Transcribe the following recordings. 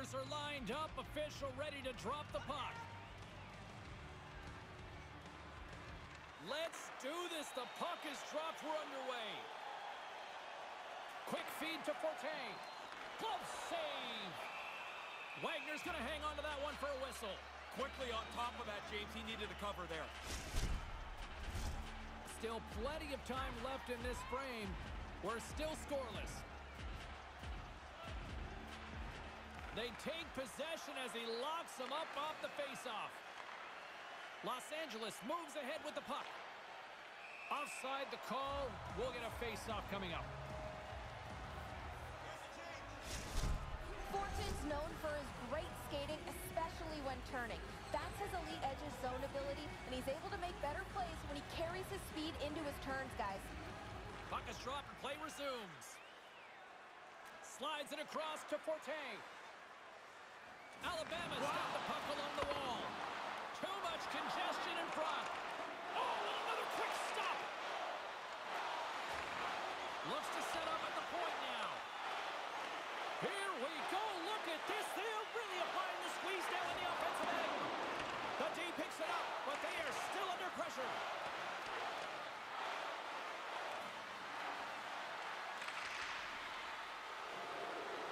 Defenders are lined up, official ready to drop the puck. Let's do this. The puck is dropped. We're underway. Quick feed to Forte. Glove save. Wagner's going to hang on to that one for a whistle. Quickly on top of that, James. He needed a cover there. Still plenty of time left in this frame. We're still scoreless. They take possession as he locks them up off the faceoff. Los Angeles moves ahead with the puck. Offside the call. We'll get a faceoff coming up. Fortin's known for his great skating, especially when turning. That's his elite edge's zone ability, and he's able to make better plays when he carries his speed into his turns, guys. Puck is dropped and play resumes. Slides it across to Forte. Alabama's wow. got the puck along the wall. Too much congestion in front. Oh, and another quick stop. Looks to set up at the point now. Here we go. Look at this. They're really applying the squeeze down on the offensive end. The D picks it up, but they are still under pressure.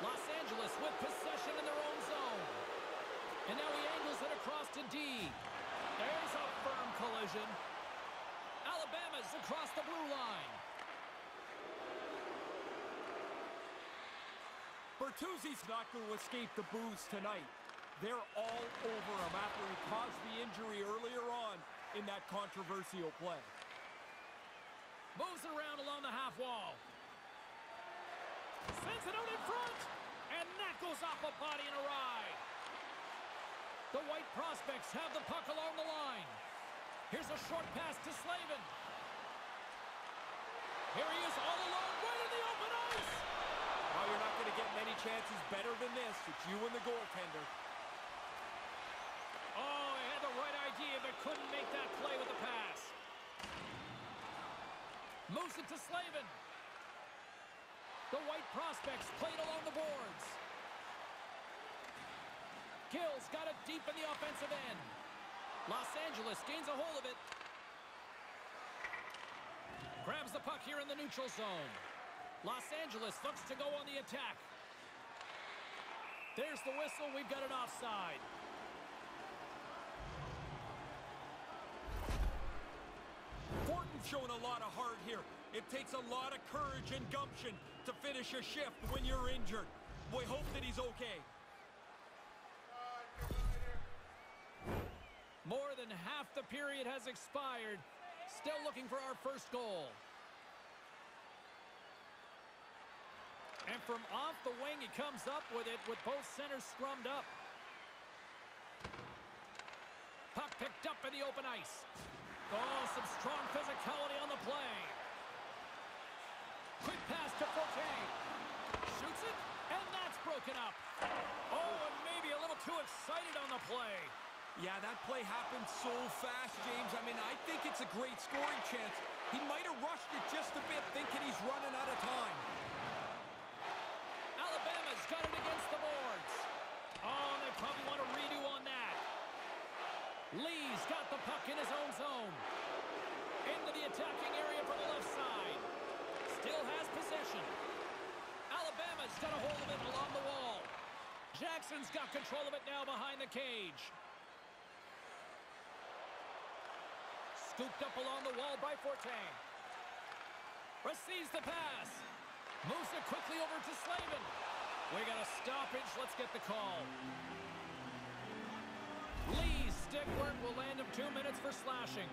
Los Angeles with possession in their own zone. And now he angles it across to D. There's a firm collision. Alabama's across the blue line. Bertuzzi's not going to escape the boos tonight. They're all over him after he caused the injury earlier on in that controversial play. Moves around along the half wall. Sends it out in front. And that goes off a body and a ride. The White Prospects have the puck along the line. Here's a short pass to Slavin. Here he is all alone, right in the open ice. Oh, you're not going to get many chances better than this. It's you and the goaltender. Oh, he had the right idea, but couldn't make that play with the pass. Moves it to Slavin. The White Prospects played along the boards. Gills got it deep in the offensive end. Los Angeles gains a hold of it. Grabs the puck here in the neutral zone. Los Angeles looks to go on the attack. There's the whistle. We've got an offside. Fortin's showing a lot of heart here. It takes a lot of courage and gumption to finish a shift when you're injured. We hope that he's okay. More than half the period has expired. Still looking for our first goal. And from off the wing, he comes up with it with both centers scrummed up. Puck picked up in the open ice. Oh, some strong physicality on the play. Quick pass to Forte. Shoots it, and that's broken up. Oh, and maybe a little too excited on the play. Yeah, that play happened so fast, James. I mean, I think it's a great scoring chance. He might have rushed it just a bit, thinking he's running out of time. Alabama's got it against the boards. Oh, they probably want a redo on that. Lee's got the puck in his own zone. Into the attacking area from the left side. Still has possession. Alabama's got a hold of it along the wall. Jackson's got control of it now behind the cage. Scooped up along the wall by Forte. Receives the pass. Moves it quickly over to Slavin. We got a stoppage. Let's get the call. Lee's stick work will land him two minutes for slashing.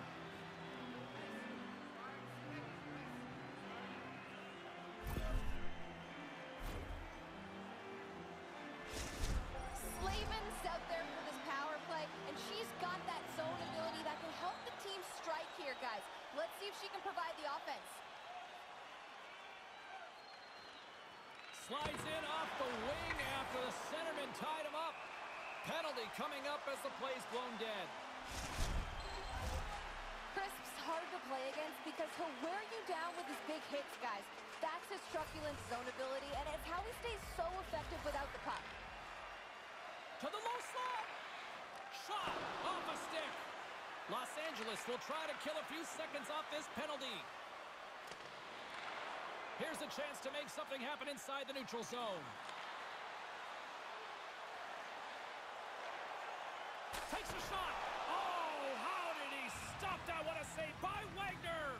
Slides in off the wing after the centerman tied him up. Penalty coming up as the play's blown dead. Crisp's hard to play against because he'll wear you down with his big hits, guys. That's his truculent zone ability, and it's how he stays so effective without the puck. To the low slot! Shot off a stick! Los Angeles will try to kill a few seconds off this penalty. Here's a chance to make something happen inside the neutral zone. Takes a shot. Oh, how did he stop that? What a save by Wagner.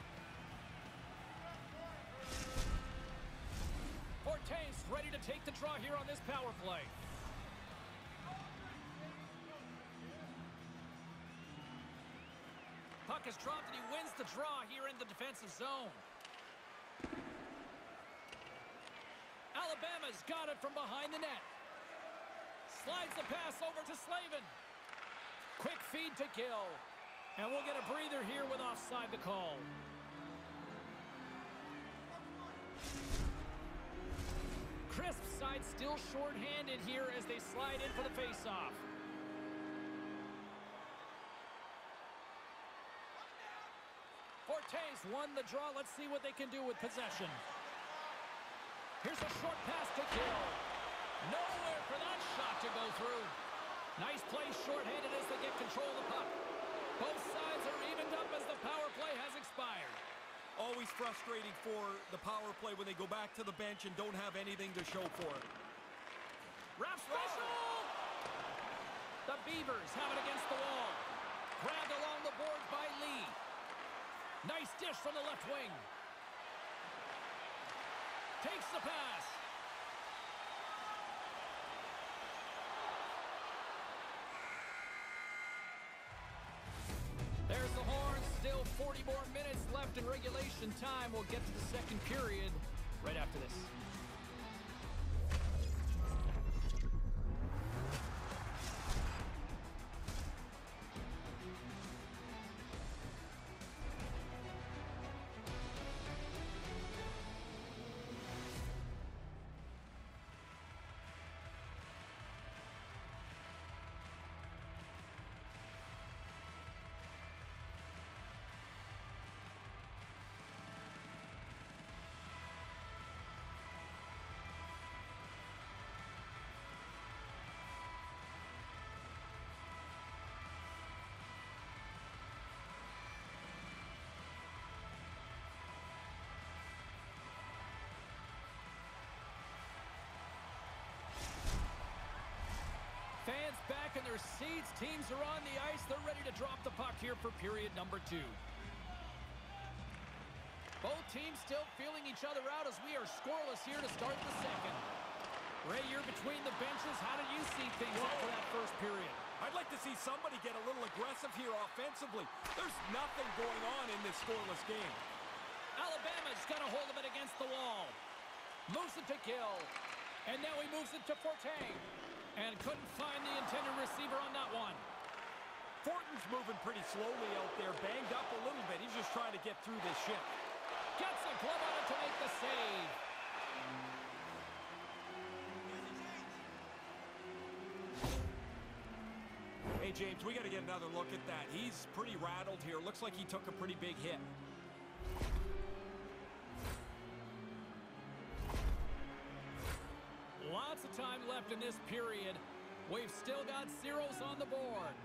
Fortes ready to take the draw here on this power play. Puck is dropped and he wins the draw here in the defensive zone. Alabama's got it from behind the net. Slides the pass over to Slavin. Quick feed to Gill. And we'll get a breather here with offside the call. Crisp side still short-handed here as they slide in for the face-off. Fortes won the draw. Let's see what they can do with possession. Here's a short pass to Gill. Nowhere for that shot to go through. Nice play short-handed as they get control of the puck. Both sides are evened up as the power play has expired. Always frustrating for the power play when they go back to the bench and don't have anything to show for it. Wrap special! The Beavers have it against the wall. Grabbed along the boards by Lee. Nice dish from the left wing. Takes the pass. There's the horn. Still 40 more minutes left in regulation time. We'll get to the second period right after this. Their seats. Teams are on the ice. They're ready to drop the puck here for period number two. Both teams still feeling each other out as we are scoreless here to start the second. Ray, you're between the benches. How did you see things after that first period? I'd like to see somebody get a little aggressive here offensively. There's nothing going on in this scoreless game. Alabama's got a hold of it against the wall. Moves it to Gill. And now he moves it to Forte. And couldn't find the intended receiver on that one. Fortin's moving pretty slowly out there, banged up a little bit. He's just trying to get through this shift. Gets a glove on it to make the save. Hey, James, we got to get another look at that. He's pretty rattled here. Looks like he took a pretty big hit. Time left in this period. We've still got zeros on the board.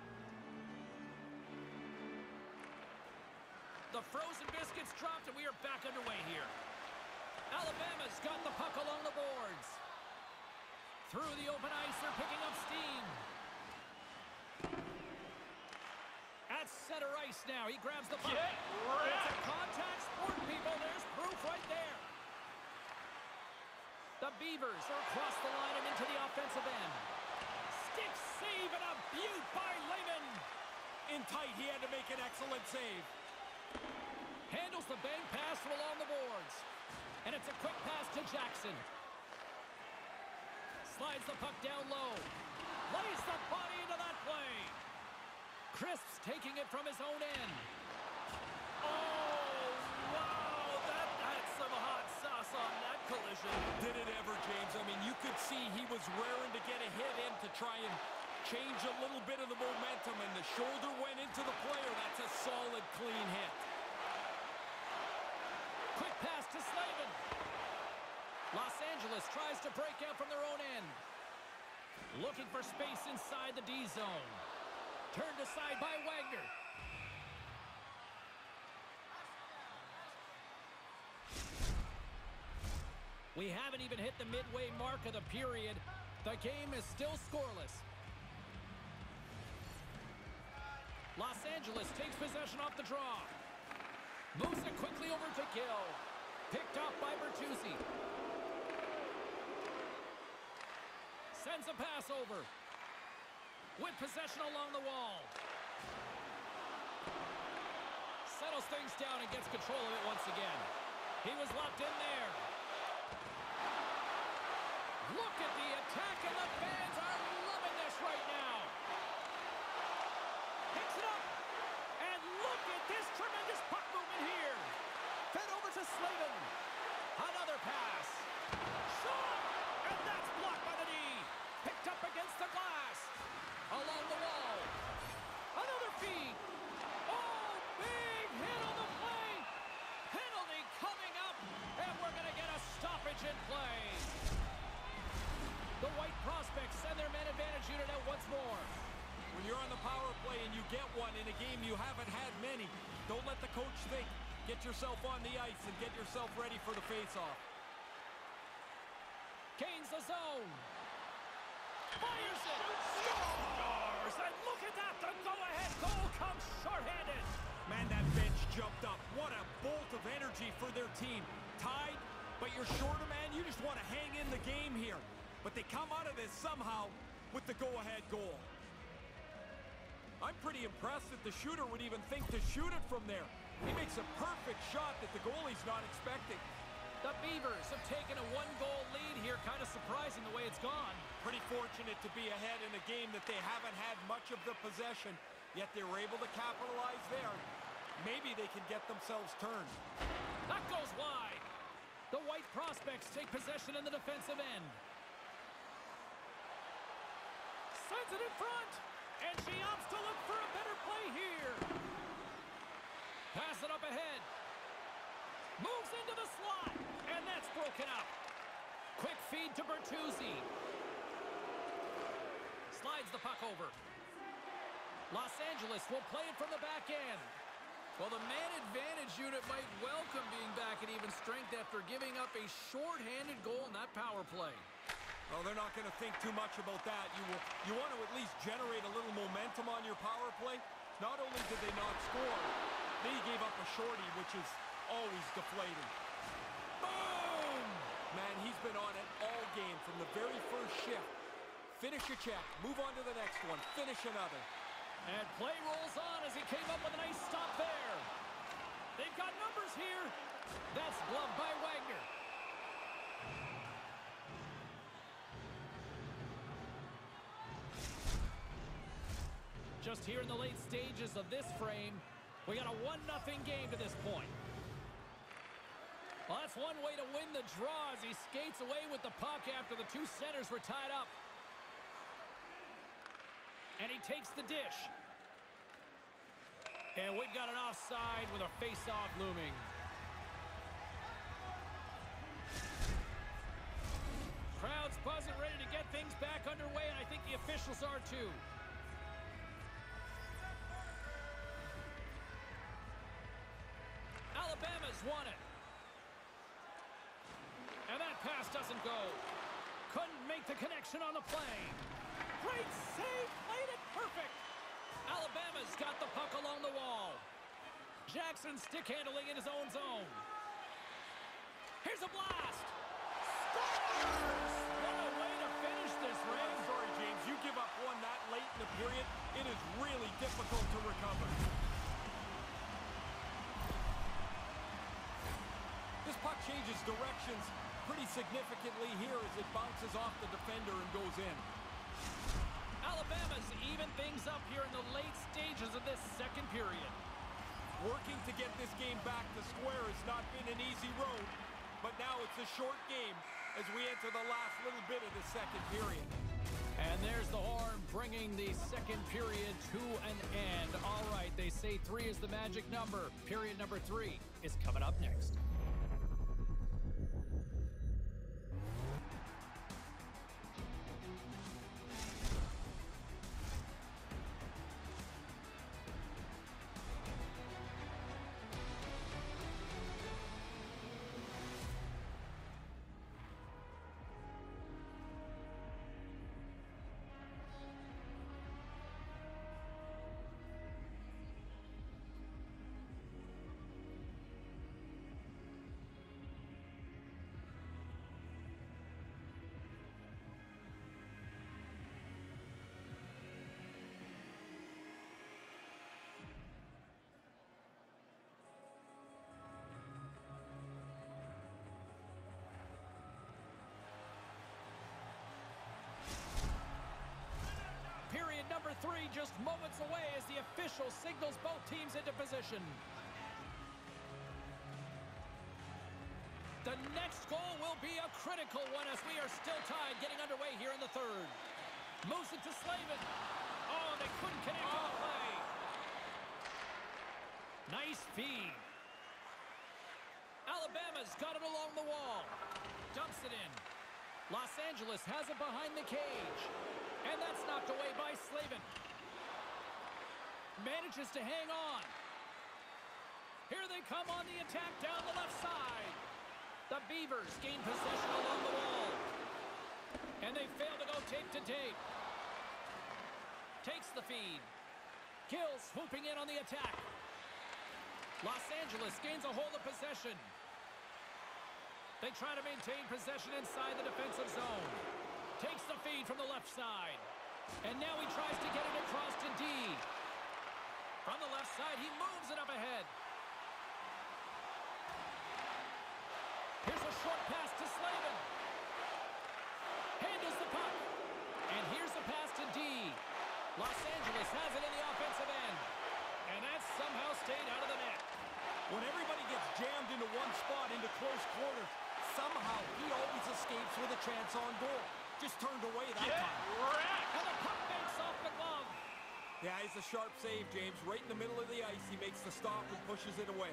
The frozen biscuits dropped, and we are back underway here. Alabama's got the puck along the boards. Through the open ice, they're picking up steam. At center ice now, he grabs the puck. It's a contact sport, people. There's proof right there. Beavers are across the line and into the offensive end. Stick save and a beaut by Lehman. In tight, he had to make an excellent save. Handles the bank pass from along the boards. And it's a quick pass to Jackson. Slides the puck down low. Lays the body into that play. Crisps taking it from his own end. Oh, wow. That, that's some hot sauce on Did it ever, James? I mean, you could see he was raring to get a hit in to try and change a little bit of the momentum, and the shoulder went into the player. That's a solid, clean hit. Quick pass to Slavin. Los Angeles tries to break out from their own end. Looking for space inside the D zone. Turned aside by Wagner. We haven't even hit the midway mark of the period. The game is still scoreless. Los Angeles takes possession off the draw. Moves it quickly over to Gill. Picked off by Bertuzzi. Sends a pass over. With possession along the wall. Settles things down and gets control of it once again. He was locked in there. Look at the attack, and the fans are loving this right now. Picks it up. And look at this tremendous puck movement here. Fed over to Slavin. Another pass. Shot! And that's blocked by the knee. Picked up against the glass. Along the wall. Another feed. Oh, big hit on the play. Penalty coming up. And we're going to get a stoppage in play. The White Prospects send their man advantage unit out once more. When you're on the power play and you get one in a game you haven't had many, don't let the coach think. Get yourself on the ice and get yourself ready for the faceoff. Gains the zone. Fires it. Scores! And look at that. The go-ahead goal comes shorthanded. Man, that bench jumped up. What a bolt of energy for their team. Tied, but you're short a man. You just want to hang in the game here. But they come out of this somehow with the go-ahead goal. I'm pretty impressed that the shooter would even think to shoot it from there. He makes a perfect shot that the goalie's not expecting. The Beavers have taken a one-goal lead here. Kind of surprising the way it's gone. Pretty fortunate to be ahead in a game that they haven't had much of the possession, yet they were able to capitalize there. Maybe they can get themselves turned. That goes wide. The White Prospects take possession in the defensive end. Sends it in front. And she opts to look for a better play here. Pass it up ahead. Moves into the slot. And that's broken up. Quick feed to Bertuzzi. Slides the puck over. Los Angeles will play it from the back end. Well, the man advantage unit might welcome being back at even strength after giving up a short-handed goal in that power play. Well, they're not going to think too much about that. You will, you want to at least generate a little momentum on your power play. Not only did they not score, they gave up a shorty, which is always deflating. Boom! Man, he's been on it all game from the very first shift. Finish a check, move on to the next one, finish another. And play rolls on as he came up with a nice stop there. They've got numbers here. That's gloved by Wagner. Just here in the late stages of this frame, we got a 1-0 game to this point. Well, that's one way to win the draw as he skates away with the puck after the two centers were tied up. And he takes the dish. And we've got an offside with a face-off looming. Crowd's buzzing, ready to get things back underway, and I think the officials are too. Alabama's won it. And that pass doesn't go. Couldn't make the connection on the play. Great save, played it perfect. Alabama's got the puck along the wall. Jackson stick handling in his own zone. Here's a blast. Scores! What a way to finish this, Ray. Sorry, James. You give up one that late in the period, it is really difficult to recover. This puck changes directions pretty significantly here as it bounces off the defender and goes in. Alabama's even things up here in the late stages of this second period. Working to get this game back to square has not been an easy road, but now it's a short game as we enter the last little bit of the second period. And there's the horn bringing the second period to an end. All right, they say three is the magic number. Period number three is coming up next. Just moments away as the official signals both teams into position. The next goal will be a critical one as we are still tied getting underway here in the third. Moves it to Slavin. Oh, they couldn't connect on the play. Nice feed. Alabama's got it along the wall. Dumps it in. Los Angeles has it behind the cage. And that's knocked away by Slavin. Manages to hang on. Here they come on the attack down the left side. The Beavers gain possession along the wall. And they fail to go tape to tape. Takes the feed. Gill swooping in on the attack. Los Angeles gains a hold of possession. They try to maintain possession inside the defensive zone. Takes the feed from the left side. And now he tries to get it across to D. From the left side, he moves it up ahead. Here's a short pass to Slavin. Handles the puck. And here's the pass to D. Los Angeles has it in the offensive end. And that somehow stayed out of the net. When everybody gets jammed into one spot, into close quarters, somehow he always escapes with a chance on goal. Just turned away that Get time. wrecked. And the puck makes off the glove. Yeah, he's a sharp save, James. Right in the middle of the ice, he makes the stop and pushes it away.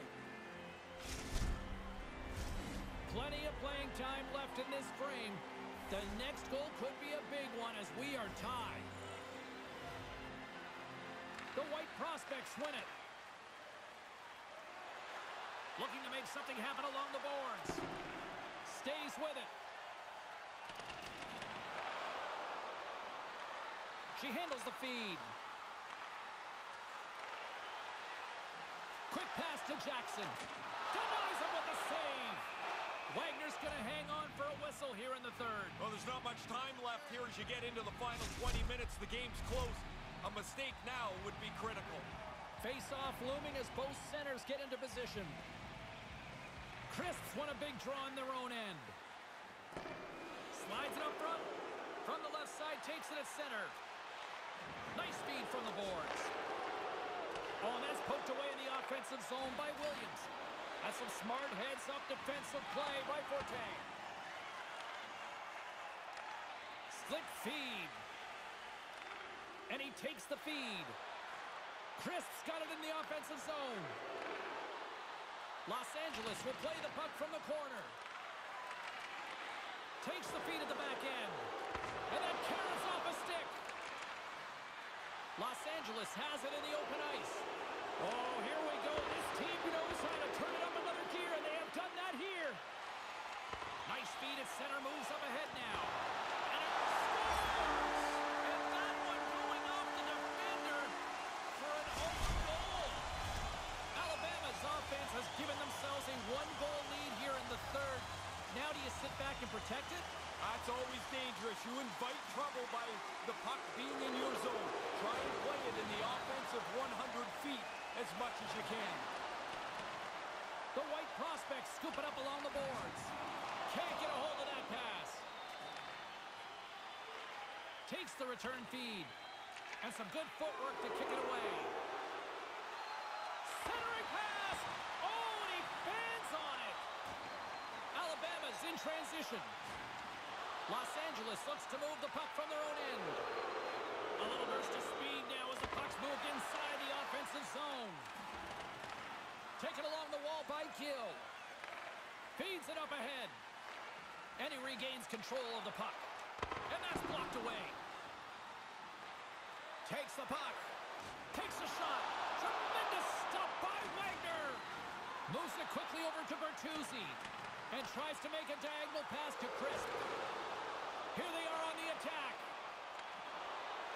Plenty of playing time left in this frame. The next goal could be a big one as we are tied. The White Prospects win it. Looking to make something happen along the boards. Stays with it. She handles the feed. Quick pass to Jackson. Denies him with the save. Wagner's going to hang on for a whistle here in the third. Well, there's not much time left here as you get into the final 20 minutes. The game's close. A mistake now would be critical. Face-off looming as both centers get into position. Crisps want a big draw on their own end. Slides it up front. From the left side, takes it at center. Nice speed from the boards. Oh, and that's poked away in the offensive zone by Williams. That's some smart heads-up defensive play by Forte. Slick feed. And he takes the feed. Crisp's got it in the offensive zone. Los Angeles will play the puck from the corner. Takes the feed at the back end. And then carries off. Los Angeles has it in the open ice. Oh, here we go. This team knows how to turn it up another gear, and they have done that here. Nice feed at center, moves up ahead now. And it scores! And that one going off the defender for an own goal. Alabama's offense has given themselves a one-goal lead here in the third. Now do you sit back and protect it? That's always dangerous. You invite trouble by the puck being in your zone. Try and play it in the offensive 100 feet as much as you can. The White Prospects scoop it up along the boards. Can't get a hold of that pass. Takes the return feed. And some good footwork to kick it away. Centering pass! Oh, and he bends on it! Alabama's in transition. Los Angeles looks to move the puck from their own end. A little burst of speed now as the puck's moved inside the offensive zone. Taken along the wall by Gill. Feeds it up ahead. And he regains control of the puck. And that's blocked away. Takes the puck. Takes a shot. Tremendous stop by Wagner. Moves it quickly over to Bertuzzi. And tries to make a diagonal pass to Crisp. Here they are on the attack.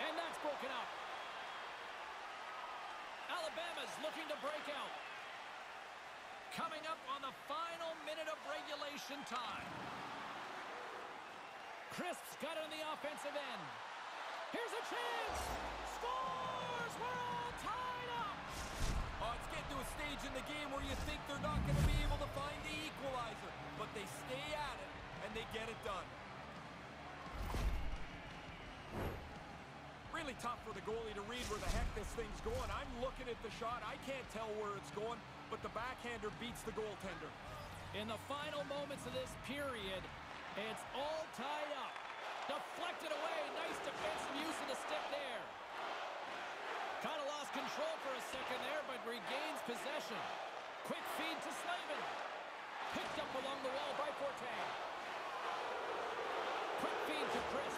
And that's broken up. Alabama's looking to break out. Coming up on the final minute of regulation time. Crisp's got on the offensive end. Here's a chance! Scores! We're all tied up! Oh, it's getting to a stage in the game where you think they're not going to be able to find the equalizer. But they stay at it, and they get it done. Really tough for the goalie to read where the heck this thing's going. I'm looking at the shot. I can't tell where it's going, but the backhander beats the goaltender. In the final moments of this period, it's all tied up. Deflected away. Nice defensive use of the stick there. Kind of lost control for a second there, but regains possession. Quick feed to Slavin. Picked up along the wall by Forte. Quick feed to Chris.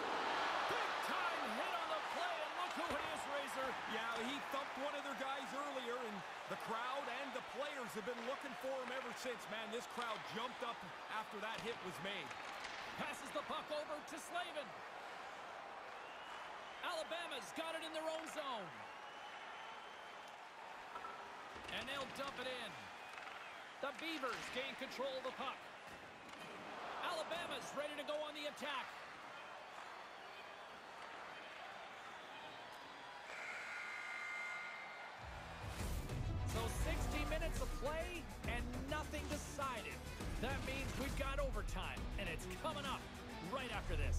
Big time hit on the play, and look who it is, Razor. Yeah, he thumped one of their guys earlier, and the crowd and the players have been looking for him ever since. Man, this crowd jumped up after that hit was made. Passes the puck over to Slavin. Alabama's got it in their own zone. And they'll dump it in. The Beavers gain control of the puck. Alabama's ready to go on the attack. So 60 minutes of play and nothing decided. That means we've got overtime, and it's coming up right after this.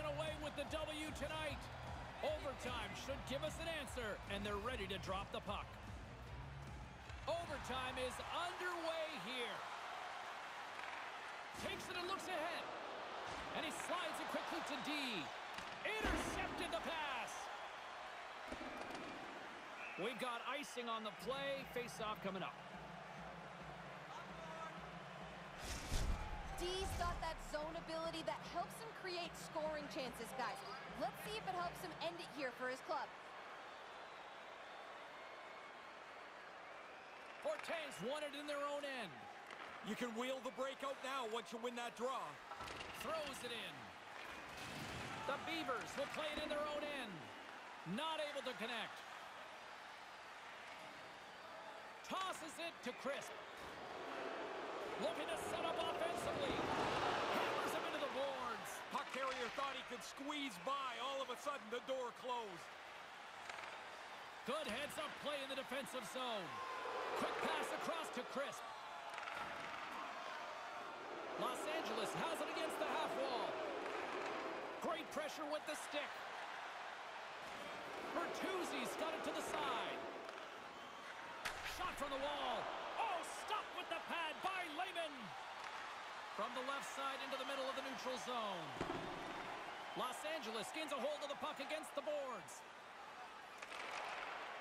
Walking away with the W tonight? Overtime should give us an answer, and they're ready to drop the puck. Overtime is underway here. Takes it and looks ahead. And he slides it quickly to D. Intercepted the pass. We've got icing on the play. Face-off coming up. D's got that ability that helps him create scoring chances, guys. Let's see if it helps him end it here for his club. Forte's it in their own end. You can wheel the breakout now once you win that draw. Throws it in. The Beavers will play it in their own end. Not able to connect. Tosses it to Crisp. Looking to set up offensively. Hammers him into the boards. Puck carrier thought he could squeeze by. All of a sudden, the door closed. Good heads-up play in the defensive zone. Quick pass across to Crisp. Los Angeles has it against the half wall. Great pressure with the stick. Bertuzzi's got it to the side. Shot from the wall. Oh, stopped with the pad by Lehman. From the left side into the middle of the neutral zone. Los Angeles gains a hold of the puck against the boards.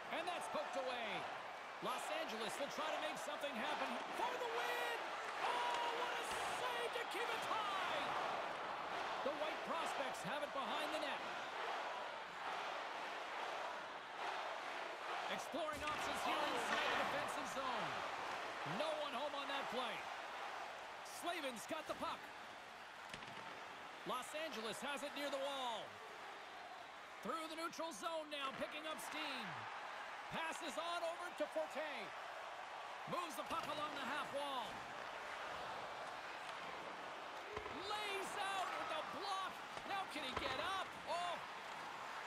And that's poked away. Los Angeles will try to make something happen for the win. Oh, what a save to keep it tied. The White Prospects have it behind the net. Exploring options here inside the defensive zone. No one home on that play. Slavin's got the puck. Los Angeles has it near the wall. Through the neutral zone now, picking up steam. Passes on over to Forte. Moves the puck along the half wall. Lays out with the block. Now can he get up? Oh!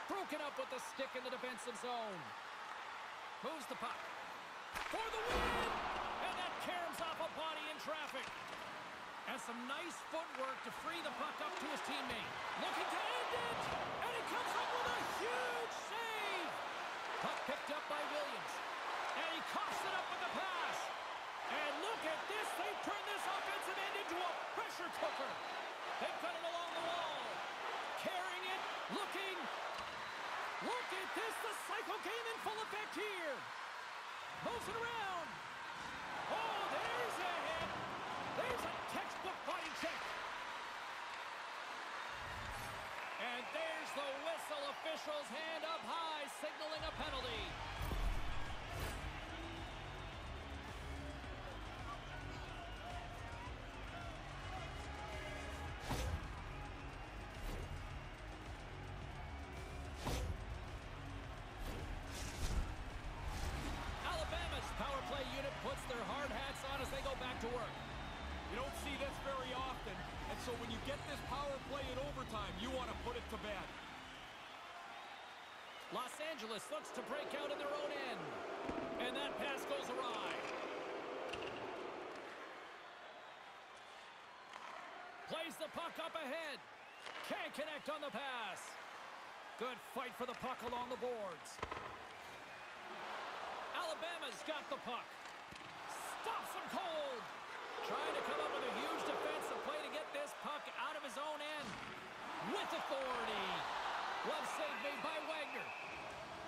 Broken up with the stick in the defensive zone. Moves the puck. For the win! And that caroms off a body in traffic. And some nice footwork to free the puck up to his teammate. Looking to end it! And he comes up with a huge save! Puck picked up by Williams. And he coughs it up with the pass. And look at this. They've turned this offensive end into a pressure cooker. They've got it along the wall. Carrying it. Looking. Look at this. The cycle game in full effect here. Moves it around. Oh, there's a hit. There's a textbook body check. Official's hand up high, signaling a penalty. Alabama's power play unit puts their hard hats on as they go back to work. You don't see this very often, and so when you get this power play in overtime, you want to bed. Los Angeles looks to break out in their own end. And that pass goes awry. Plays the puck up ahead. Can't connect on the pass. Good fight for the puck along the boards. Alabama's got the puck. Stops him cold. Trying to come up with a huge defensive play to get this puck out of his own end. With authority. Love save made by Wagner.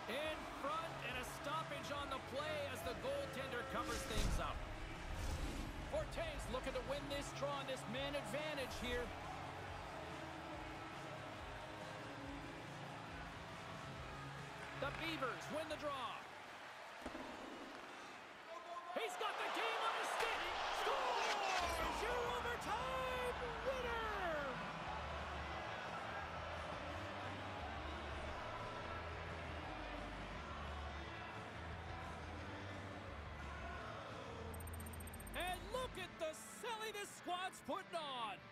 In front and a stoppage on the play as the goaltender covers things up. Forte's looking to win this draw on this man advantage here. The Beavers win the draw. He's got the game Sally, this squad's putting on.